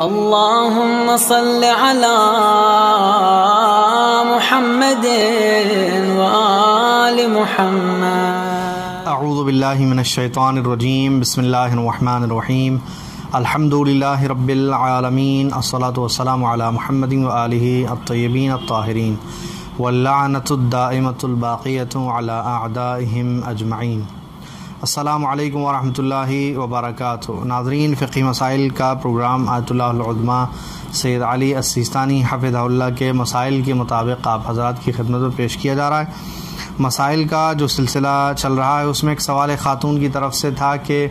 اللهم صل على محمد وآل محمد. أعوذ بالله من الشيطان الرجيم. بسم الله الرحمن الرحيم. الحمد لله رب العالمين. الصلاة والسلام على محمد وآله الطيبين الطاهرين. واللعنة الدائمة الباقية على أعدائهم أجمعين. السلام علیکم ورحمۃ اللہ وبرکاتہ۔ ناظرین، فقی مسائل کا پروگرام آیت اللہ العظمہ سید علی السیستانی حفظ اللہ کے مسائل کے مطابق آپ حضرات کی خدمت میں پیش کیا جا رہا ہے۔ مسائل کا جو سلسلہ چل رہا ہے، اس میں ایک سوال خاتون کی طرف سے تھا کہ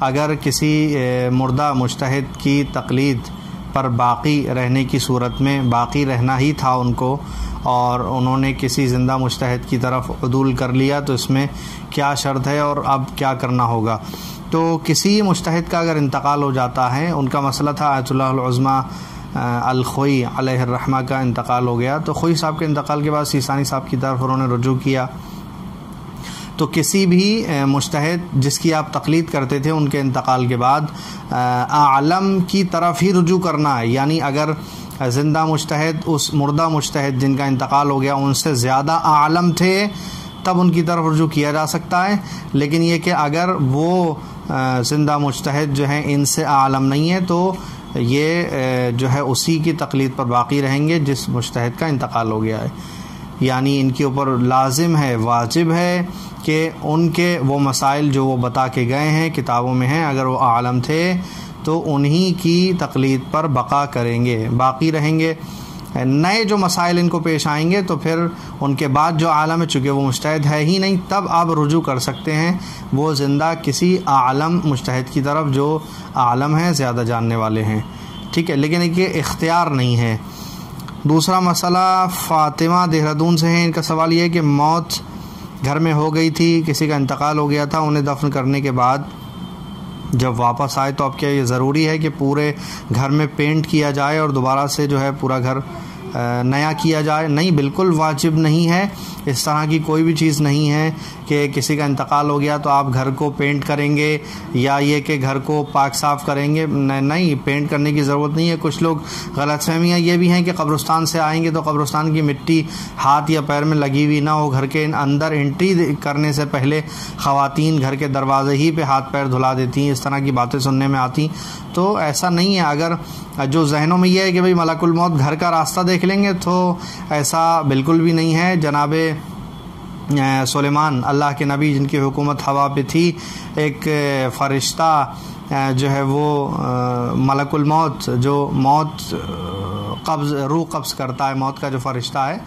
اگر کسی مردہ مشتحد کی تقلید پر باقی رہنے کی صورت میں باقی رہنا ہی تھا ان کو اور انہوں نے کسی زندہ مشتحد کی طرف عدول کر لیا تو اس میں کیا شرط ہے اور اب کیا کرنا ہوگا؟ تو کسی مشتحد کا اگر انتقال ہو جاتا ہے، ان کا مسئلہ تھا، آیت اللہ العظمہ الخوئی علیہ الرحمہ کا انتقال ہو گیا تو خوئی صاحب کے انتقال کے بعد سیسانی صاحب کی طرف انہوں نے رجوع کیا۔ تو کسی بھی مشتحد جس کی آپ تقلید کرتے تھے ان کے انتقال کے بعد عالم کی طرف ہی رجوع کرنا ہے یعنی اگر زندہ مشتحد اس مردہ مشتحد جن کا انتقال ہو گیا، ان سے زیادہ عالم تھے، تب ان کی طرف رجوع کیا جا سکتا ہے۔ لیکن یہ کہ اگر وہ زندہ مشتحد جو ہیں، ان سے عالم نہیں ہے تو یہ جو ہے، اسی کی تقلید پر باقی رہیں گے جس مشتحد کا انتقال ہو گیا ہے۔ یعنی ان کے اوپر لازم ہے، واجب ہے کہ ان کے وہ مسائل جو وہ بتا کے گئے ہیں، کتابوں میں ہیں، اگر وہ عالم تھے تو انہی کی تقلید پر بقا کریں گے، باقی رہیں گے۔ نئے جو مسائل ان کو پیش آئیں گے تو پھر ان کے بعد جو عالم ہے، چونکہ وہ مشتحد ہے ہی نہیں، تب آپ رجوع کر سکتے ہیں۔ وہ زندہ کسی عالم مشتحد کی طرف جو عالم ہیں، زیادہ جاننے والے ہیں۔ ٹھیک ہے، لیکن یہ اختیار نہیں ہے۔ دوسرا مسئلہ، فاطمہ دہرادون سے ہیں۔ ان کا سوال یہ ہے کہ موت گھر میں ہو گئی تھی، کسی کا انتقال ہو گیا تھا، انہیں دفن کرنے کے بعد جب واپس آئے تو اب کیا یہ ضروری ہے کہ پورے گھر میں پینٹ کیا جائے اور دوبارہ سے جو ہے پورا گھر نیا کیا جائے؟ نہیں، بالکل واجب نہیں ہے۔ اس طرح کی کوئی بھی چیز نہیں ہے۔ کہ کسی کا انتقال ہو گیا تو آپ گھر کو پینٹ کریں گے یا یہ کہ گھر کو پاک صاف کریں گے؟ نہیں پینٹ کرنے کی ضرورت نہیں ہے۔ کچھ لوگ غلط فہمیاں یہ بھی ہیں کہ قبرستان سے آئیں گے تو قبرستان کی مٹی ہاتھ یا پیر میں لگی ہوئی نہ ہو۔ گھر کے اندر انٹری کرنے سے پہلے خواتین گھر کے دروازے ہی پہ ہاتھ پیر دھلا دیتی ہیں۔ اس طرح کی باتیں سننے میں آتی۔ تو ایسا نہیں ہے۔ اگر جو ذہنوں میں یہ ہے کہ بھئی ملک الموت گھر کا راستہ دیکھ لیں گے تو ایسا بالکل بھی نہیں ہے۔ جناب سلیمان، اللہ کے نبی جن کی حکومت ہوا پہ تھی، ایک فرشتہ جو ہے وہ ملک الموت، جو موت قبض روح قبض کرتا ہے، موت کا جو فرشتہ ہے،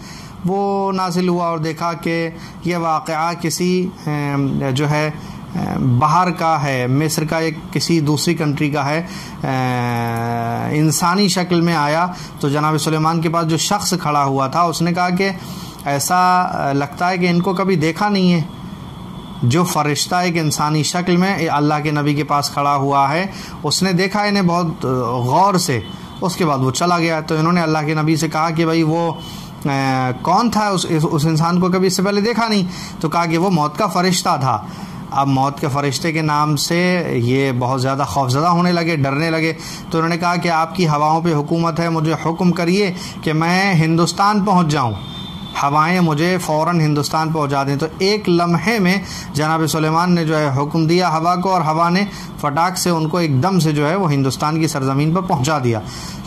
وہ نازل ہوا اور دیکھا کہ یہ واقعہ کسی جو ہے باہر کا ہے، مصر کا ایک کسی دوسری کنٹری کا ہے انسانی شکل میں آیا۔ تو جناب سلیمان کے پاس جو شخص کھڑا ہوا تھا، اس نے کہا کہ ایسا لگتا ہے کہ ان کو کبھی دیکھا نہیں ہے۔ جو فرشتہ ایک انسانی شکل میں اللہ کے نبی کے پاس کھڑا ہوا ہے، اس نے دیکھا انہیں بہت غور سے۔ اس کے بعد وہ چلا گیا۔ تو انہوں نے اللہ کے نبی سے کہا کہ بھائی وہ کون تھا؟ اس اس انسان کو کبھی اس سے پہلے دیکھا نہیں۔ تو کہا کہ وہ موت کا فرشتہ تھا۔ اب موت کے فرشتے کے نام سے یہ بہت زیادہ خوفزدہ ہونے لگے، ڈرنے لگے۔ تو انہوں نے کہا کہ آپ کی ہواؤں پہ حکومت ہے، مجھے حکم کریے کہ میں ہندوستان پہنچ جاؤں۔ ہوائیں مجھے فوراً ہندوستان پہنچا دیں۔ تو ایک لمحے میں جناب سلیمان نے جو ہے حکم دیا ہوا کو اور ہوا نے فٹاک سے ان کو ایک دم سے جو ہے وہ ہندوستان کی سرزمین پر پہنچا دیا۔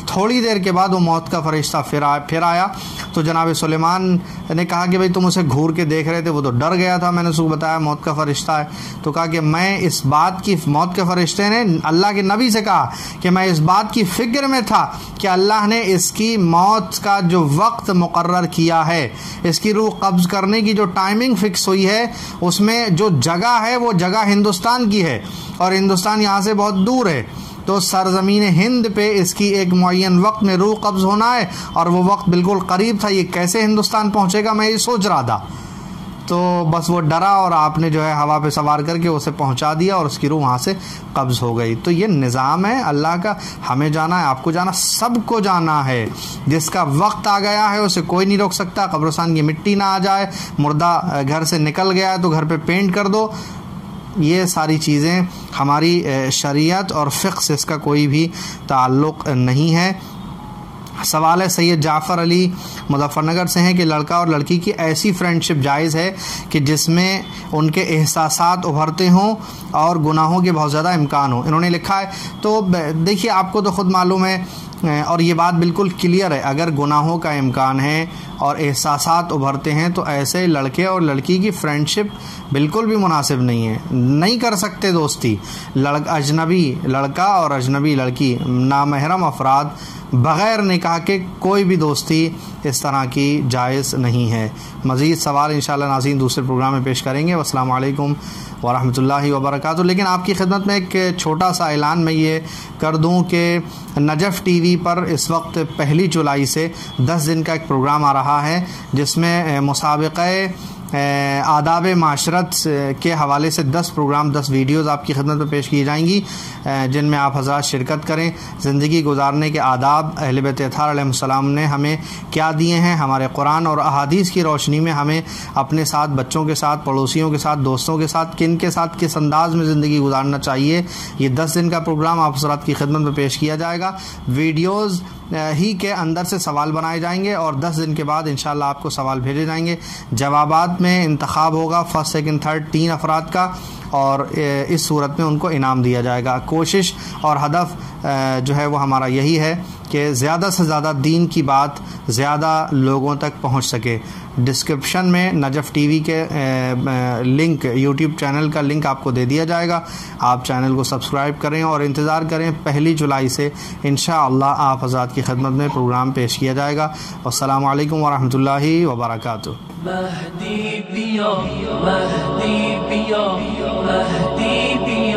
تھوڑی دیر کے بعد وہ موت کا فرشتہ پھر آیا پھر آیا۔ تو جناب سلیمان نے کہا کہ بھائی تم اسے گھور کے دیکھ رہے تھے، وہ تو ڈر گیا تھا، میں نے اس کو بتایا موت کا فرشتہ ہے۔ تو کہا کہ میں اس بات کی موت کے فرشتے نے اللہ کے نبی سے کہا کہ میں اس بات کی فکر میں تھا کہ اللہ نے اس کی موت کا جو وقت مقرر کیا ہے، اس کی روح قبض کرنے کی جو ٹائمنگ فکس ہوئی ہے، اس میں جو جگہ ہے وہ جگہ ہندوستان کی ہے۔ اور ہندوستان یہاں سے بہت دور ہے۔ تو سرزمین ہند پہ اس کی ایک معین وقت میں روح قبض ہونا ہے اور وہ وقت بالکل قریب تھا، یہ کیسے ہندوستان پہنچے گا؟ میں یہ سوچ رہا تھا۔ تو بس وہ ڈرا اور آپ نے جو ہے ہوا پہ سوار کر کے اسے پہنچا دیا اور اس کی روح وہاں سے قبض ہو گئی۔ تو یہ نظام ہے، اللہ کا، ہمیں جانا ہے، آپ کو جانا، سب کو جانا ہے۔ جس کا وقت آ گیا ہے، اسے کوئی نہیں روک سکتا، قبرستان کی مٹی نہ آ جائے۔ مردہ گھر سے نکل گیا ہے تو گھر پہ پینٹ کر دو۔ یہ ساری چیزیں ہماری شریعت اور فقہ سے اس کا کوئی بھی تعلق نہیں ہے۔ سوال ہے، سید جعفر علی مظفر نگر سے ہیں کہ لڑکا اور لڑکی کی ایسی فرینڈشپ جائز ہے کہ جس میں ان کے احساسات ابھرتے ہوں اور گناہوں کے بہت زیادہ امکان ہوں۔ انہوں نے لکھا ہے، تو دیکھیے، آپ کو تو خود معلوم ہے اور یہ بات بالکل کلیئر ہے۔ اگر گناہوں کا امکان ہے اور احساسات ابھرتے ہیں تو ایسے لڑکے اور لڑکی کی فرینڈشپ بالکل بھی مناسب نہیں ہے۔ نہیں کر سکتے دوستی۔ لڑکا اجنبی لڑکا اور اجنبی لڑکی نامحرم افراد بغیر نکاح کے کوئی بھی دوستی اس طرح کی جائز نہیں ہے۔ مزید سوال انشاءاللہ ناظرین دوسرے پروگرام میں پیش کریں گے۔ السلام علیکم ورحمۃ اللہ وبرکاتہ۔ لیکن آپ کی خدمت میں ایک چھوٹا سا اعلان میں یہ کر دوں کہ نجف ٹی وی پر اس وقت پہلی جولائی سے دس دن کا ایک پروگرام آ رہا ہے، جس میں مسابقہ آداب معاشرت کے حوالے سے دس پروگرام، دس ویڈیوز آپ کی خدمت میں پیش کی جائیں گی جن میں آپ حضرات شرکت کریں، زندگی گزارنے کے آداب، اہل بیت اطہار علیہ السلام نے ہمیں کیا دیے ہیں، ہمارے قرآن اور احادیث کی روشنی میں ہمیں اپنے ساتھ، بچوں کے ساتھ، پڑوسیوں کے ساتھ، دوستوں کے ساتھ، کن کے ساتھ، کس انداز میں زندگی گزارنا چاہیے، یہ دس دن کا پروگرام آپ حضرات کی خدمت میں پیش کیا جائے گا۔ ویڈیوز ہی کے اندر سے سوال بنائے جائیں گے اور دس دن کے بعد انشاءاللہ آپ کو سوال بھیجے جائیں گے۔ جوابات میں انتخاب ہوگا فرسٹ سیکنڈ تھرڈ تین افراد کا اور اس صورت میں ان کو انعام دیا جائے گا۔ کوشش اور ہدف جو ہے وہ ہمارا یہی ہے کہ زیادہ سے زیادہ دین کی بات زیادہ لوگوں تک پہنچ سکے۔ ڈسکرپشن میں نجف ٹی وی کے لنک، یوٹیوب چینل کا لنک آپ کو دے دیا جائے گا۔ آپ چینل کو سبسکرائب کریں اور انتظار کریں۔ پہلی جولائی سے انشاءاللہ آپ حضرات کی خدمت میں پروگرام پیش کیا جائے گا۔ السلام علیکم ورحمۃ اللہ وبرکاتہ۔ مہدی مہدی